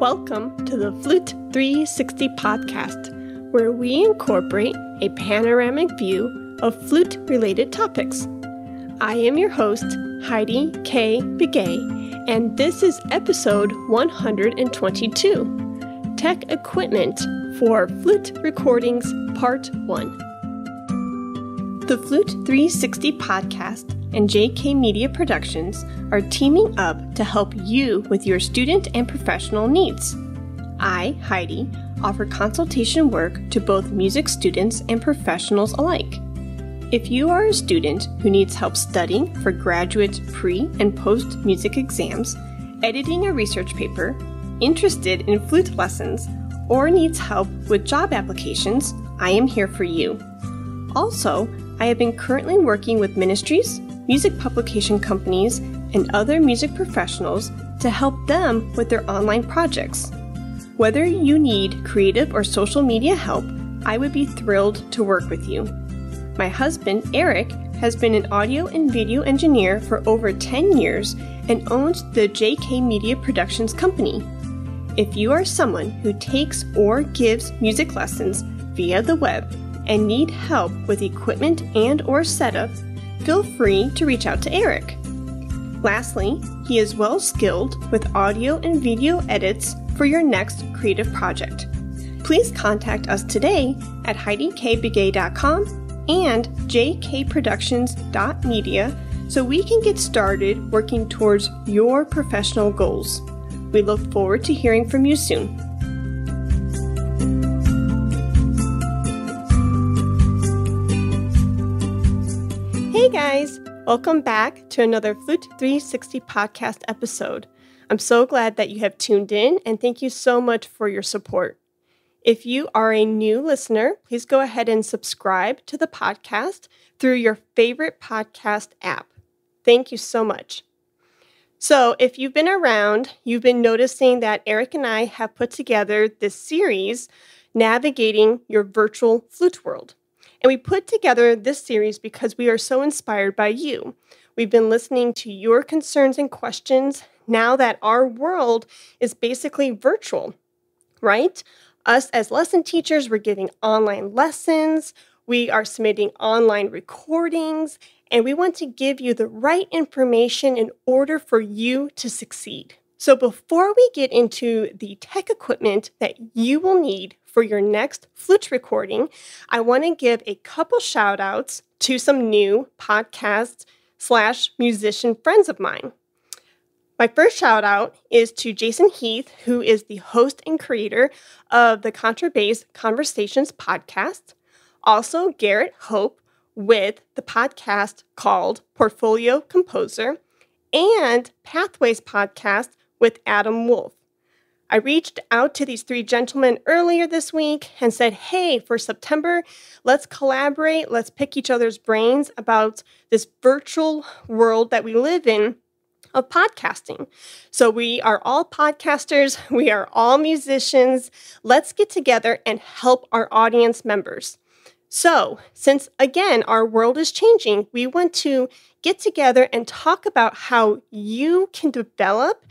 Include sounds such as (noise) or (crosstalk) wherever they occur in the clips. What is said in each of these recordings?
Welcome to the Flute 360 podcast, where we incorporate a panoramic view of flute related topics. I am your host, Heidi K. Begay, and this is episode 122 Tech Equipment for Flute Recordings, Part 1. The Flute 360 podcast and JK Media Productions are teaming up to help you with your student and professional needs. I, Heidi, offer consultation work to both music students and professionals alike. If you are a student who needs help studying for graduate pre and post music exams, editing a research paper, interested in flute lessons, or needs help with job applications, I am here for you. Also, I have been currently working with ministries, music publication companies, and other music professionals to help them with their online projects. Whether you need creative or social media help, I would be thrilled to work with you. My husband, Eric, has been an audio and video engineer for over 10 years and owns the JK Media Productions Company. If you are someone who takes or gives music lessons via the web and need help with equipment and or setup, feel free to reach out to Eric. Lastly, he is well skilled with audio and video edits for your next creative project. Please contact us today at HeidiKBegay.com and jkproductions.media so we can get started working towards your professional goals. We look forward to hearing from you soon. Hey guys, welcome back to another Flute 360 podcast episode. I'm so glad that you have tuned in and thank you so much for your support. If you are a new listener, please go ahead and subscribe to the podcast through your favorite podcast app. Thank you so much. So, if you've been around, you've been noticing that Eric and I have put together this series, Navigating Your Virtual Flute World. And we put together this series because we are so inspired by you. We've been listening to your concerns and questions now that our world is basically virtual, right? Us as lesson teachers, we're giving online lessons, we are submitting online recordings, and we want to give you the right information in order for you to succeed. So, before we get into the tech equipment that you will need for your next flute recording, I want to give a couple shout outs to some new podcast slash musician friends of mine. My first shout out is to Jason Heath, who is the host and creator of the Contrabass Conversations podcast. Also, Garrett Hope with the podcast called Portfolio Composer and Pathways podcast with Adam Wolf. I reached out to these three gentlemen earlier this week and said, hey, for September, let's collaborate, let's pick each other's brains about this virtual world that we live in of podcasting. So we are all podcasters, (laughs) we are all musicians. Let's get together and help our audience members. So, since again our world is changing, we want to get together and talk about how you can develop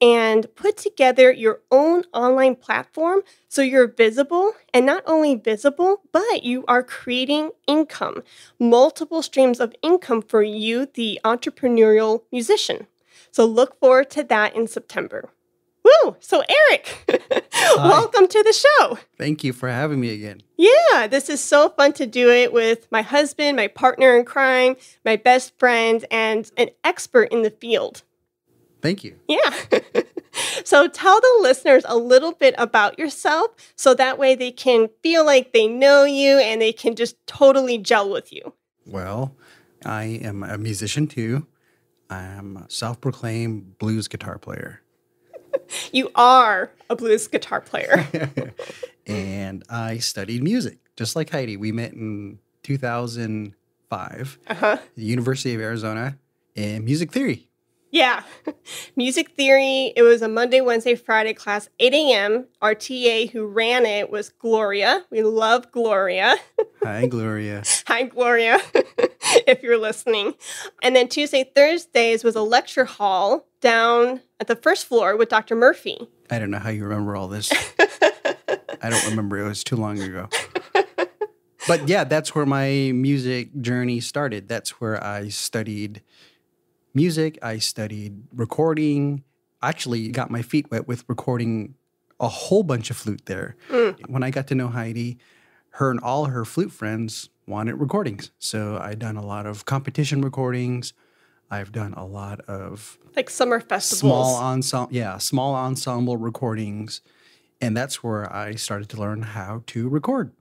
and put together your own online platform so you're visible and not only visible, but you are creating income, multiple streams of income for you, the entrepreneurial musician. So look forward to that in September. Woo! So, Eric, (laughs) welcome to the show. Thank you for having me again. Yeah, this is so fun to do it with my husband, my partner in crime, my best friend, and an expert in the field. Thank you. Yeah. (laughs) so, tell the listeners a little bit about yourself so that way they can feel like they know you and they can just totally gel with you. Well, I am a musician too. I'm a self proclaimed blues guitar player. (laughs) you are a blues guitar player. (laughs) and I studied music, just like Heidi. We met in 2005 uh-huh. the University of Arizona in music theory. Yeah. (laughs) Music theory. It was a Monday, Wednesday, Friday class, 8 a.m. Our TA who ran it was Gloria. We love Gloria. Hi, Gloria. Hi, Gloria. (laughs) if you're listening. And then Tuesday, Thursdays was a lecture hall down at the first floor with Dr. Murphy. I don't know how you remember all this. (laughs) I don't remember. It was too long ago. But yeah, that's where my music journey started. That's where I studied music. I studied recording. Actually, got my feet wet with recording a whole bunch of flute there. Mm. When I got to know Heidi, her and all her flute friends wanted recordings. So I done a lot of competition recordings. I've done a lot of like summer festivals, small ensemble, yeah, small ensemble recordings, and that's where I started to learn how to record,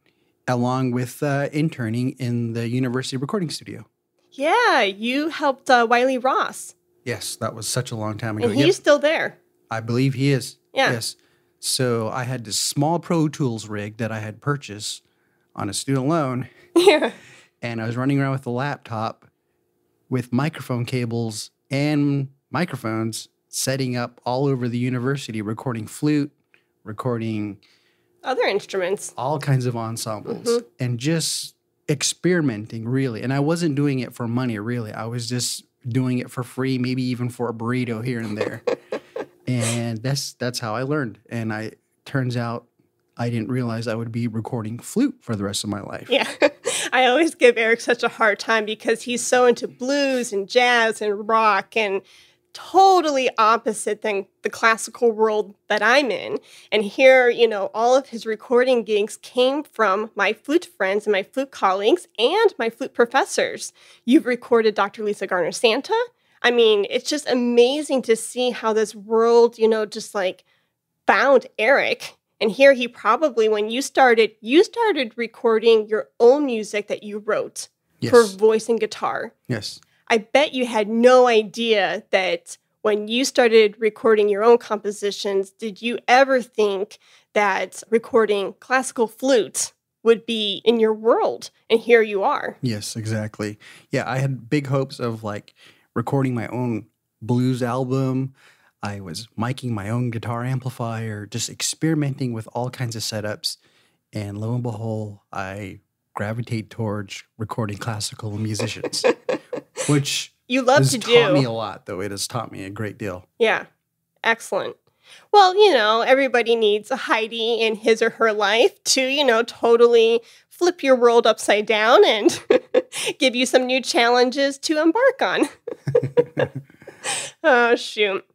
along with uh, interning in the university recording studio. Yeah, you helped uh, Wiley Ross. Yes, that was such a long time ago. And he's yep. still there. I believe he is. Yeah. Yes. So I had this small Pro Tools rig that I had purchased on a student loan. (laughs) Yeah. And I was running around with a laptop with microphone cables and microphones setting up all over the university, recording flute, recording other instruments, all kinds of ensembles, mm-hmm. and just experimenting really. And I wasn't doing it for money, really. I was just doing it for free, maybe even for a burrito here and there. (laughs) and that's that's how I learned. And I turns out I didn't realize I would be recording flute for the rest of my life. Yeah. (laughs) I always give Eric such a hard time because he's so into blues and jazz and rock and totally opposite than the classical world that I'm in. And here, you know, all of his recording gigs came from my flute friends and my flute colleagues and my flute professors. You've recorded Dr. Lisa Garner Santa. I mean, it's just amazing to see how this world, you know, just like found Eric. And here he probably, when you started, you started recording your own music that you wrote yes. for voice and guitar. Yes. I bet you had no idea that when you started recording your own compositions, did you ever think that recording classical flute would be in your world? And here you are. Yes, exactly. Yeah, I had big hopes of like recording my own blues album. I was miking my own guitar amplifier, just experimenting with all kinds of setups. And lo and behold, I gravitate towards recording classical musicians. (laughs) which you love to do. Taught me a lot, though. It has taught me a great deal. Yeah, excellent. Well, you know, everybody needs a Heidi in his or her life to, you know, totally flip your world upside down and (laughs) give you some new challenges to embark on. (laughs) oh, shoot.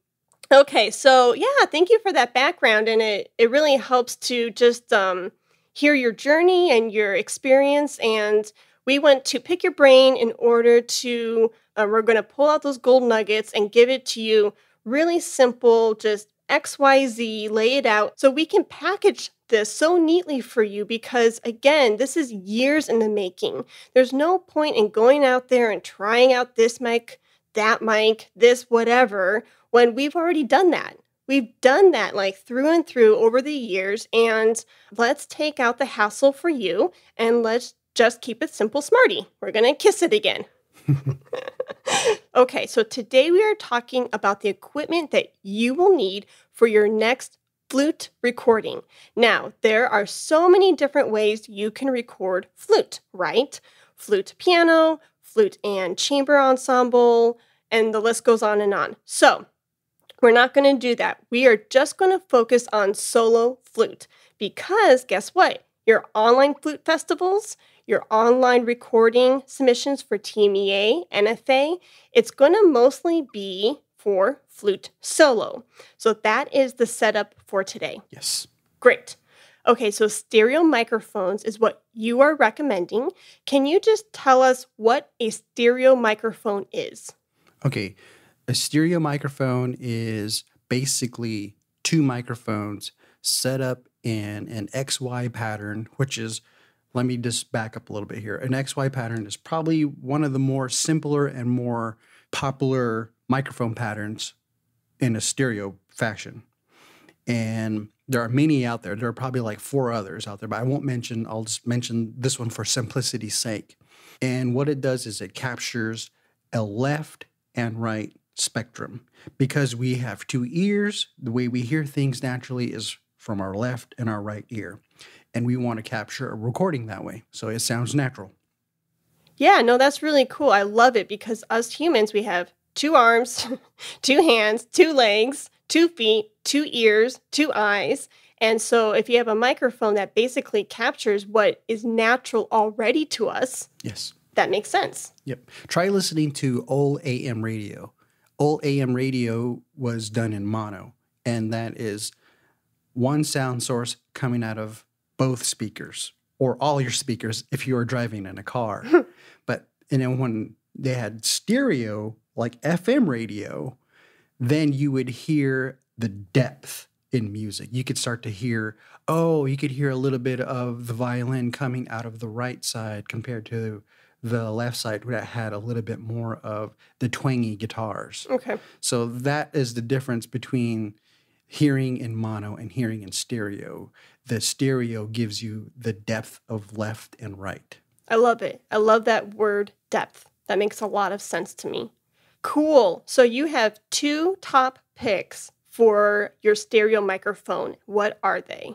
Okay, so yeah, thank you for that background. And it, it really helps to just um, hear your journey and your experience and we want to pick your brain in order to, uh, we're going to pull out those gold nuggets and give it to you really simple, just XYZ, lay it out so we can package this so neatly for you because, again, this is years in the making. There's no point in going out there and trying out this mic, that mic, this whatever, when we've already done that. We've done that like through and through over the years, and let's take out the hassle for you and let's just keep it simple, smarty. We're going to kiss it again. (laughs) okay, so today we are talking about the equipment that you will need for your next flute recording. Now, there are so many different ways you can record flute, right? Flute piano, flute and chamber ensemble, and the list goes on and on. So, we're not going to do that. We are just going to focus on solo flute because guess what? Your online flute festivals, your online recording submissions for TMEA, NFA, it's going to mostly be for flute solo. So that is the setup for today. Yes. Great. Okay, so stereo microphones is what you are recommending. Can you just tell us what a stereo microphone is? Okay, a stereo microphone is basically two microphones set up in an XY pattern, which is let me just back up a little bit here. An XY pattern is probably one of the more simpler and more popular microphone patterns in a stereo fashion. And there are many out there. There are probably like four others out there, but I won't mention, I'll just mention this one for simplicity's sake. And what it does is it captures a left and right spectrum. Because we have two ears, the way we hear things naturally is from our left and our right ear and we want to capture a recording that way. So it sounds natural. Yeah, no, that's really cool. I love it because us humans, we have two arms, (laughs) two hands, two legs, two feet, two ears, two eyes. And so if you have a microphone that basically captures what is natural already to us, Yes. that makes sense. Yep. Try listening to old AM radio. Old AM radio was done in mono, and that is one sound source coming out of both speakers or all your speakers if you are driving in a car. (laughs) but and then when they had stereo like FM radio, then you would hear the depth in music. You could start to hear, oh, you could hear a little bit of the violin coming out of the right side compared to the left side that had a little bit more of the twangy guitars. Okay. So that is the difference between hearing in mono and hearing in stereo. The stereo gives you the depth of left and right. I love it. I love that word depth. That makes a lot of sense to me. Cool. So you have two top picks for your stereo microphone. What are they?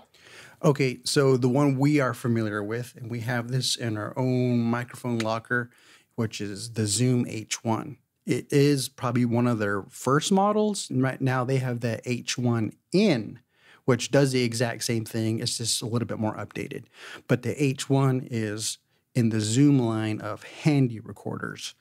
Okay, so the one we are familiar with, and we have this in our own microphone locker, which is the Zoom H1. It is probably one of their first models. Right now they have the H1N, which does the exact same thing. It's just a little bit more updated. But the H1 is in the Zoom line of handy recorders,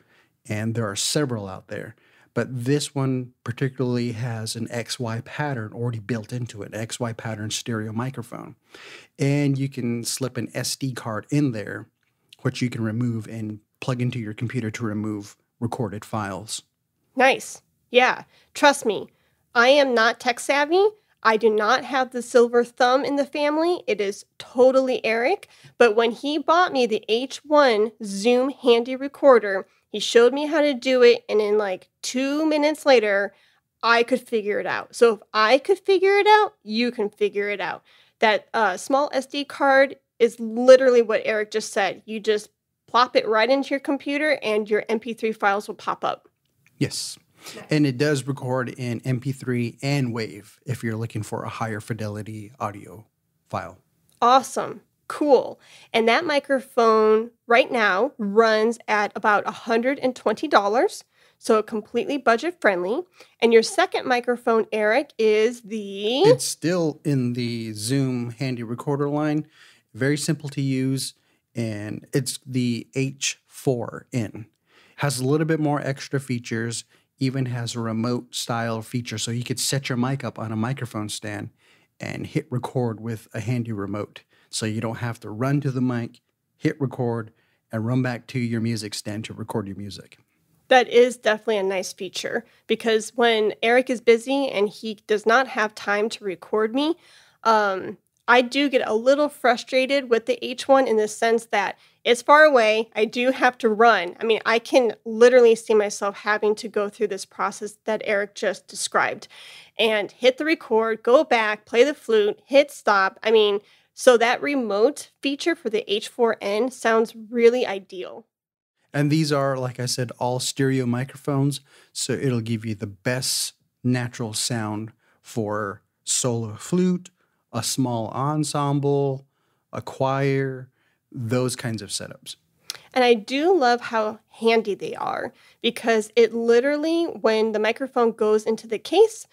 and there are several out there. But this one particularly has an XY pattern already built into it, XY pattern stereo microphone. And you can slip an SD card in there, which you can remove and plug into your computer to remove recorded files. Nice. Yeah. Trust me, I am not tech savvy. I do not have the silver thumb in the family. It is totally Eric. But when he bought me the H1 Zoom handy recorder, he showed me how to do it. And in like two minutes later, I could figure it out. So if I could figure it out, you can figure it out. That uh, small SD card is literally what Eric just said. You just plop it right into your computer and your MP3 files will pop up. Yes. And it does record in MP3 and WAVE if you're looking for a higher fidelity audio file. Awesome. Cool. And that microphone right now runs at about $120. So completely budget friendly. And your second microphone, Eric, is the. It's still in the Zoom handy recorder line. Very simple to use. And it's the H4N. Has a little bit more extra features, even has a remote style feature. So you could set your mic up on a microphone stand and hit record with a handy remote. So you don't have to run to the mic, hit record, and run back to your music stand to record your music. That is definitely a nice feature because when Eric is busy and he does not have time to record me, um, I do get a little frustrated with the H1 in the sense that it's far away. I do have to run. I mean, I can literally see myself having to go through this process that Eric just described and hit the record, go back, play the flute, hit stop. I mean, so that remote feature for the H4N sounds really ideal. And these are, like I said, all stereo microphones. So it'll give you the best natural sound for solo flute, a small ensemble, a choir, those kinds of setups. And I do love how handy they are because it literally, when the microphone goes into the case,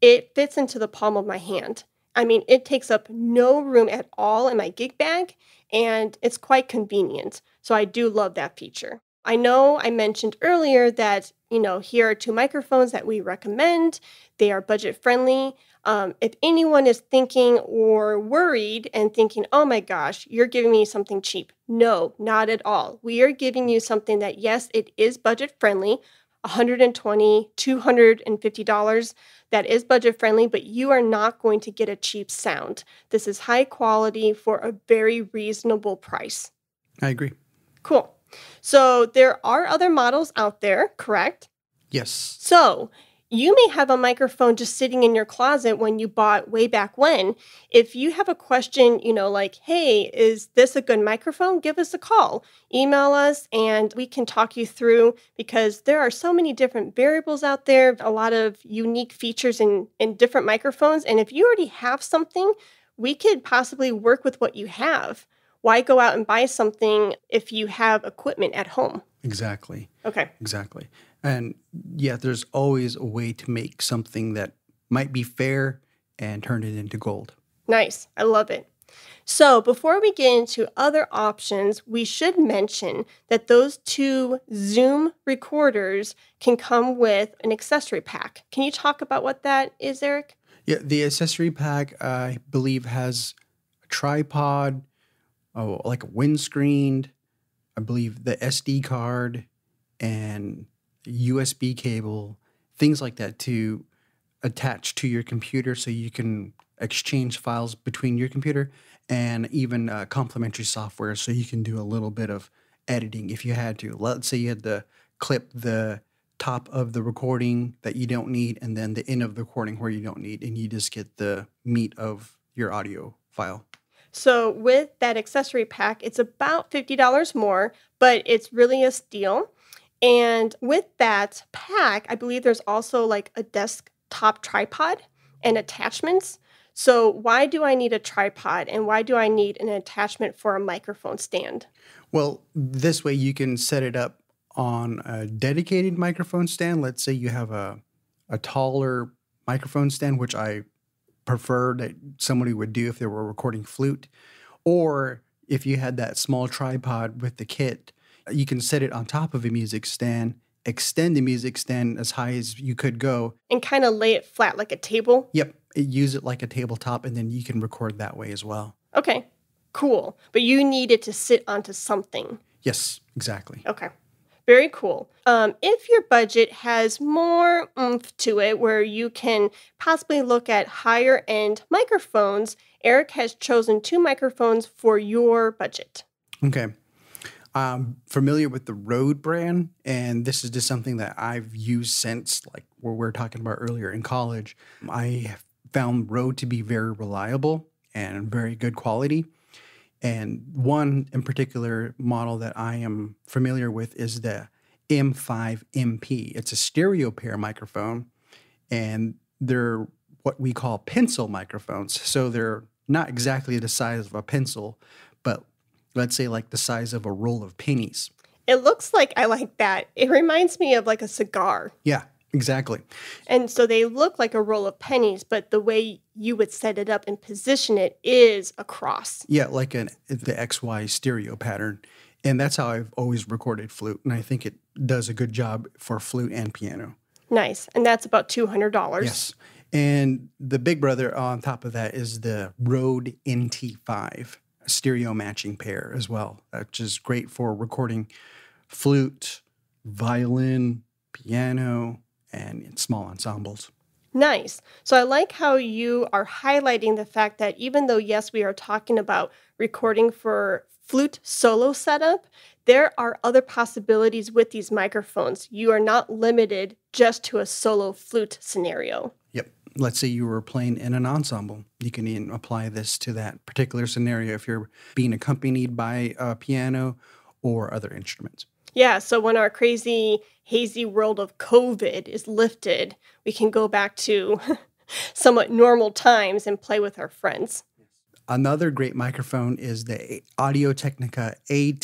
it fits into the palm of my hand. I mean, it takes up no room at all in my gig bag and it's quite convenient. So I do love that feature. I know I mentioned earlier that, you know, here are two microphones that we recommend. They are budget friendly. Um, if anyone is thinking or worried and thinking, oh my gosh, you're giving me something cheap. No, not at all. We are giving you something that, yes, it is budget friendly, $120, $250 that is budget friendly, but you are not going to get a cheap sound. This is high quality for a very reasonable price. I agree. Cool. So there are other models out there, correct? Yes. So you may have a microphone just sitting in your closet when you bought way back when. If you have a question, you know, like, hey, is this a good microphone? Give us a call. Email us and we can talk you through because there are so many different variables out there, a lot of unique features in, in different microphones. And if you already have something, we could possibly work with what you have. why go out and buy something if you have equipment at home? Exactly. Okay. Exactly. And yeah, there's always a way to make something that might be fair and turn it into gold. Nice. I love it. So, before we get into other options, we should mention that those two Zoom recorders can come with an accessory pack. Can you talk about what that is, Eric? Yeah, the accessory pack, I believe, has a tripod, oh, like a windscreen, I believe the SD card, and USB cable, things like that to attach to your computer so you can exchange files between your computer and even uh, complementary software so you can do a little bit of editing if you had to. Let's say you had to clip the top of the recording that you don't need and then the end of the recording where you don't need and you just get the meat of your audio file. So, with that accessory pack, it's about $50 more, but it's really a steal. And with that pack, I believe there's also like a desktop tripod and attachments. So, why do I need a tripod and why do I need an attachment for a microphone stand? Well, this way you can set it up on a dedicated microphone stand. Let's say you have a, a taller microphone stand, which I prefer that somebody would do if they were recording flute. Or if you had that small tripod with the kit, you can set it on top of a music stand, extend the music stand as high as you could go. And kind of lay it flat like a table? Yep. Use it like a tabletop, and then you can record that way as well. Okay, cool. But you need it to sit onto something. Yes, exactly. Okay. Very cool. Um, if your budget has more oomph to it, where you can possibly look at higher end microphones, Eric has chosen two microphones for your budget. Okay. I'm familiar with the Rode brand, and this is just something that I've used since, like what we were talking about earlier in college. I have found Rode to be very reliable and very good quality. And one in particular model that I am familiar with is the M5MP. It's a stereo pair microphone, and they're what we call pencil microphones. So they're not exactly the size of a pencil, but let's say like the size of a roll of pennies. It looks like I like that. It reminds me of like a cigar. Yeah, exactly. And so they look like a roll of pennies, but the way you would set it up and position it is across. Yeah, like an the XY stereo pattern. And that's how I've always recorded flute. And I think it does a good job for flute and piano. Nice. And that's about $200. Yes. And the big brother on top of that is the Rode NT5 stereo matching pair as well, which is great for recording flute, violin, piano, and in small ensembles. Nice. So I like how you are highlighting the fact that even though, yes, we are talking about recording for flute solo setup, there are other possibilities with these microphones. You are not limited just to a solo flute scenario. Yep. Let's say you were playing in an ensemble. You can even apply this to that particular scenario if you're being accompanied by a piano or other instruments. Yeah, so when our crazy, hazy world of COVID is lifted, we can go back to (laughs) somewhat normal times and play with our friends. Another great microphone is the Audio Technica AT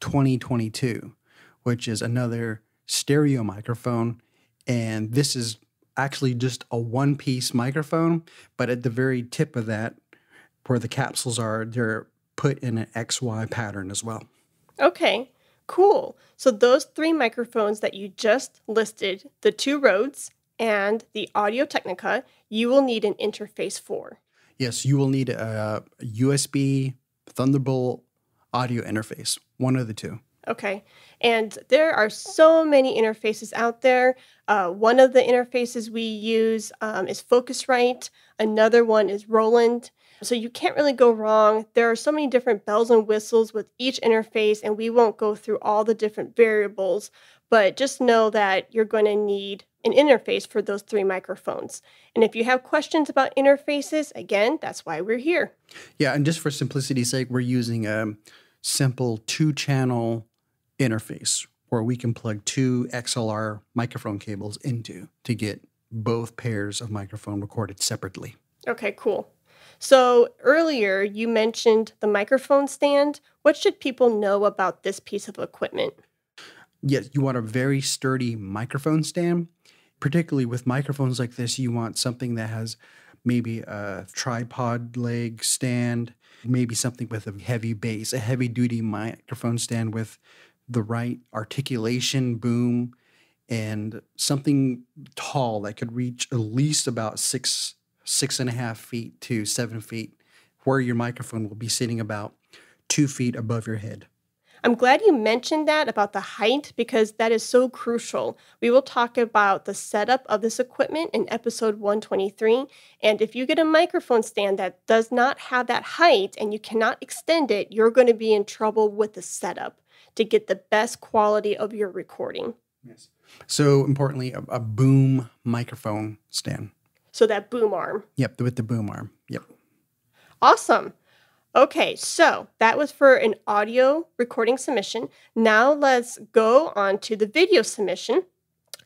2022, which is another stereo microphone. And this is actually just a one piece microphone, but at the very tip of that, where the capsules are, they're put in an XY pattern as well. Okay, cool. So, those three microphones that you just listed, the two Rodes and the Audio Technica, you will need an interface for. Yes, you will need a USB Thunderbolt audio interface, one of the two. Okay. And there are so many interfaces out there. Uh, one of the interfaces we use um, is Focusrite, another one is Roland. So you can't really go wrong. There are so many different bells and whistles with each interface, and we won't go through all the different variables, but just know that you're going to need an interface for those three microphones. And if you have questions about interfaces, again, that's why we're here. Yeah, and just for simplicity's sake, we're using a simple two channel interface where we can plug two XLR microphone cables into to get both pairs of microphone recorded separately. Okay, cool. So earlier you mentioned the microphone stand. What should people know about this piece of equipment? Yes, you want a very sturdy microphone stand. Particularly with microphones like this, you want something that has maybe a tripod leg stand, maybe something with a heavy base, a heavy duty microphone stand with the right articulation, boom, and something tall that could reach at least about six, six and a half feet to seven feet, where your microphone will be sitting about two feet above your head. I'm glad you mentioned that about the height because that is so crucial. We will talk about the setup of this equipment in episode 123. And if you get a microphone stand that does not have that height and you cannot extend it, you're going to be in trouble with the setup to get the best quality of your recording. Yes. So, importantly, a, a boom microphone stand. So, that boom arm. Yep, with the boom arm. Yep. Awesome. Okay, so that was for an audio recording submission. Now let's go on to the video submission.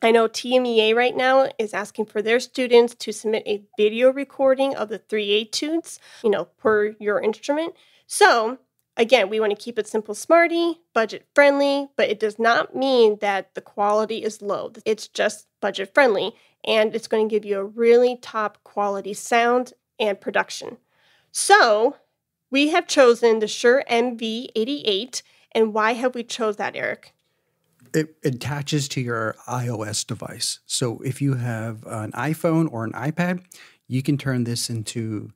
I know TMEA right now is asking for their students to submit a video recording of the three etudes, you know, per your instrument. So again, we want to keep it simple, smarty, budget friendly, but it does not mean that the quality is low. It's just budget friendly, and it's going to give you a really top quality sound and production. So we have chosen the Shure MV88. And why have we chose that, Eric? It attaches to your iOS device. So if you have an iPhone or an iPad, you can turn this into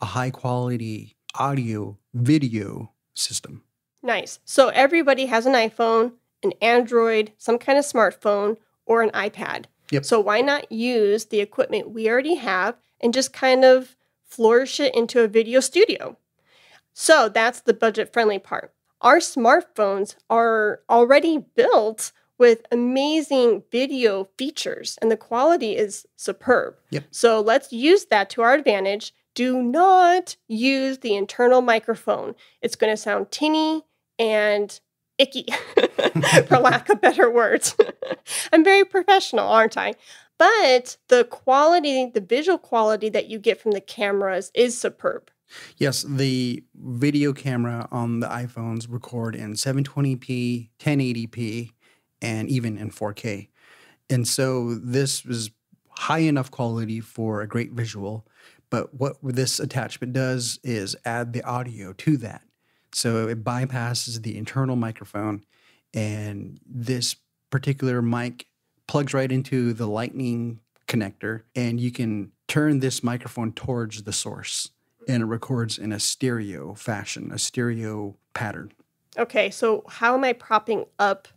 a high quality audio video system. Nice. So everybody has an iPhone, an Android, some kind of smartphone, or an iPad. Yep. So why not use the equipment we already have and just kind of flourish it into a video studio? So that's the budget friendly part. Our smartphones are already built with amazing video features and the quality is superb. Yep. So let's use that to our advantage. Do not use the internal microphone. It's going to sound tinny and icky, (laughs) for lack of better words. (laughs) I'm very professional, aren't I? But the quality, the visual quality that you get from the cameras is superb. Yes, the video camera on the iPhones record in 720p, 1080p, and even in 4K. And so this is high enough quality for a great visual. But what this attachment does is add the audio to that. So it bypasses the internal microphone, and this particular mic plugs right into the lightning connector, and you can turn this microphone towards the source and it records in a stereo fashion, a stereo pattern. Okay, so how am I propping up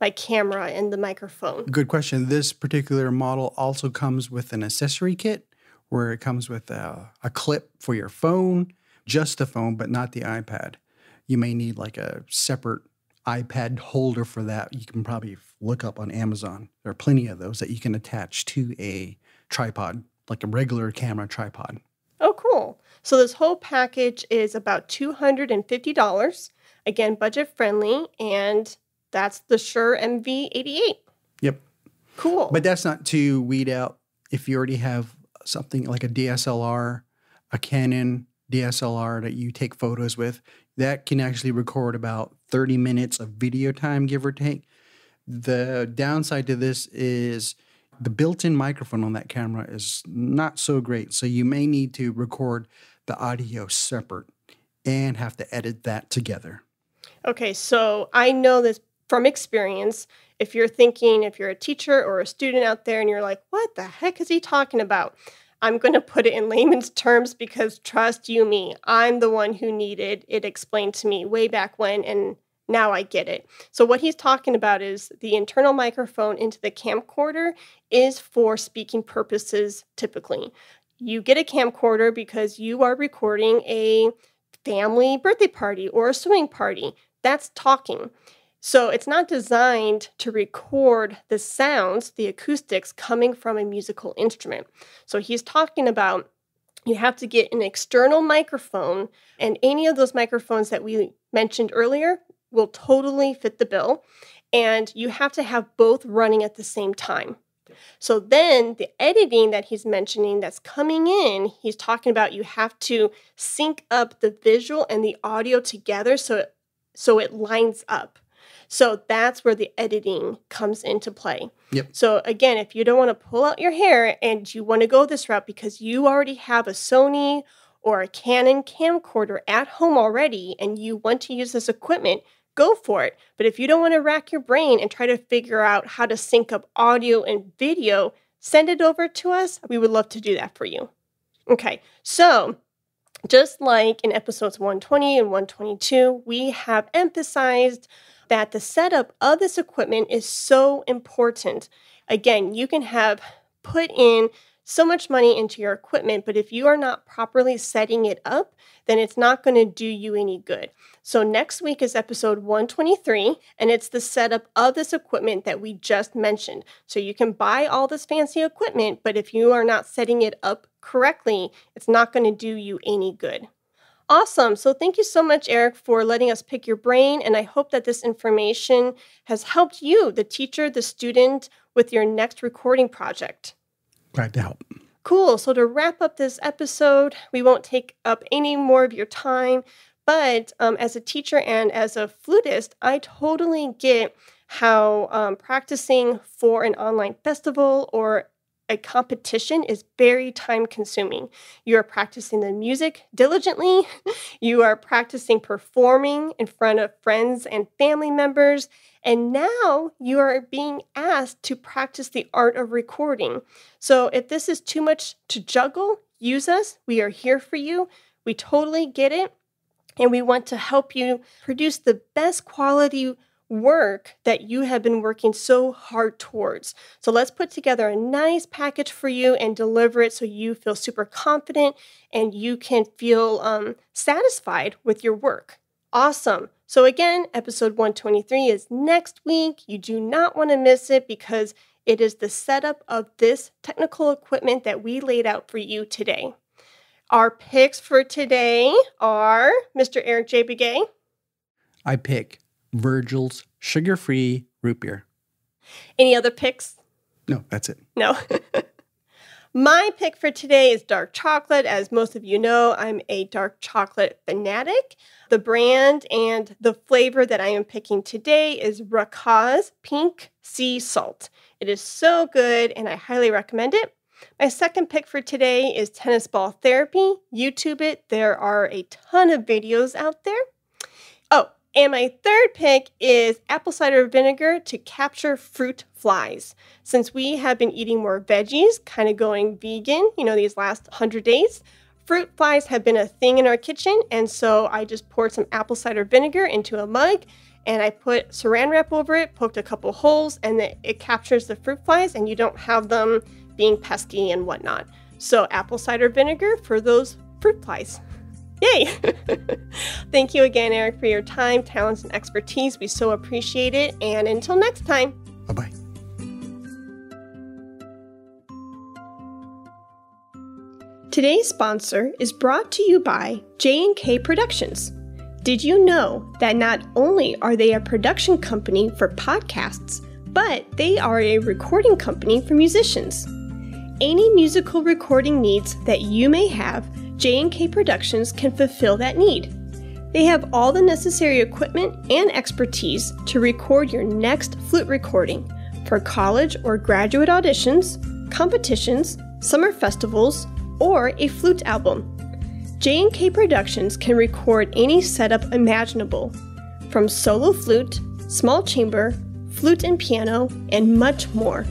my camera and the microphone? Good question. This particular model also comes with an accessory kit where it comes with a, a clip for your phone, just the phone, but not the iPad. You may need like a separate iPad holder for that. You can probably look up on Amazon. There are plenty of those that you can attach to a tripod, like a regular camera tripod. Oh, cool. So this whole package is about $250. Again, budget friendly, and that's the Shure MV88. Yep. Cool. But that's not to weed out if you already have something like a DSLR, a Canon DSLR that you take photos with, that can actually record about 30 minutes of video time, give or take. The downside to this is the built in microphone on that camera is not so great. So you may need to record the audio separate and have to edit that together. Okay, so I know this from experience. If you're thinking, if you're a teacher or a student out there and you're like, what the heck is he talking about? I'm going to put it in (laughs) layman's terms because trust you me, I'm the one who needed it explained to me way back when, and now I get it. So, what he's talking about is the internal microphone into the camcorder is for speaking purposes typically. You get a camcorder because you are recording a family birthday party or a swimming party. That's talking. So it's not designed to record the sounds, the acoustics coming from a musical instrument. So he's talking about you have to get an external microphone, and any of those microphones that we mentioned earlier will totally fit the bill. And you have to have both running at the same time. So then the editing that he's mentioning that's coming in, he's talking about you have to sync up the visual and the audio together so it, so it lines up. So that's where the editing comes into play. Yep. So again, if you don't want to pull out your hair and you want to go this route because you already have a Sony or a Canon camcorder at home already and you want to use this equipment, go for it. But if you don't want to rack your brain and try to figure out how to sync up audio and video, send it over to us. We would love to do that for you. Okay, so just like in episodes 120 and 122, we have emphasized that the setup of this equipment is so important. Again, you can have put in so much money into your equipment, but if you are not properly setting it up, then it's not going to do you any good. So, next week is episode 123, and it's the setup of this equipment that we just mentioned. So, you can buy all this fancy equipment, but if you are not setting it up correctly, it's not going to do you any good. Awesome. So, thank you so much, Eric, for letting us pick your brain. And I hope that this information has helped you, the teacher, the student, with your next recording project. Glad to help. Cool. So, to wrap up this episode, we won't take up any more of your time. But um, as a teacher and as a flutist, I totally get how um, practicing for an online festival or a competition is very time consuming. You are practicing the music diligently, (laughs) you are practicing performing in front of friends and family members, and now you are being asked to practice the art of recording. So if this is too much to juggle, use us. We are here for you. We totally get it. And we want to help you produce the best quality work that you have been working so hard towards. So let's put together a nice package for you and deliver it so you feel super confident and you can feel um, satisfied with your work. Awesome. So, again, episode 123 is next week. You do not want to miss it because it is the setup of this technical equipment that we laid out for you today. Our picks for today are Mr. Eric J. Begay. I pick Virgil's sugar free root beer. Any other picks? No, that's it. No. (laughs) My pick for today is dark chocolate. As most of you know, I'm a dark chocolate fanatic. The brand and the flavor that I am picking today is Raaka's Pink Sea Salt. It is so good and I highly recommend it. My second pick for today is tennis ball therapy. YouTube it. There are a ton of videos out there. And my third pick is apple cider vinegar to capture fruit flies. Since we have been eating more veggies, kind of going vegan, you know, these last 100 days, fruit flies have been a thing in our kitchen. And so I just poured some apple cider vinegar into a mug and I put saran wrap over it, poked a couple holes, and it, it captures the fruit flies and you don't have them being pesky and whatnot. So apple cider vinegar for those fruit flies. Yay! (laughs) Thank you again, Eric, for your time, talents, and expertise. We so appreciate it. And until next time, bye bye. Today's sponsor is brought to you by J&K Productions. Did you know that not only are they a production company for podcasts, but they are a recording company for musicians? Any musical recording needs that you may have J&K Productions can fulfill that need. They have all the necessary equipment and expertise to record your next flute recording for college or graduate auditions, competitions, summer festivals, or a flute album. J&K Productions can record any setup imaginable, from solo flute, small chamber, flute and piano, and much more.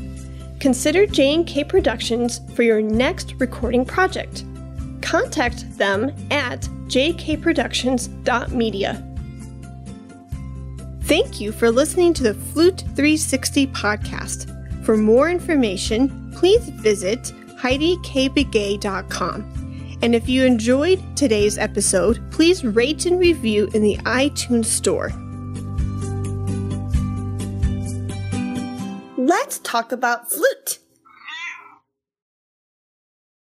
Consider J&K Productions for your next recording project contact them at jkproductions.media. Thank you for listening to the Flute 360 podcast. For more information, please visit HeidiKBegay.com. And if you enjoyed today's episode, please rate and review in the iTunes Store. Let's talk about flute.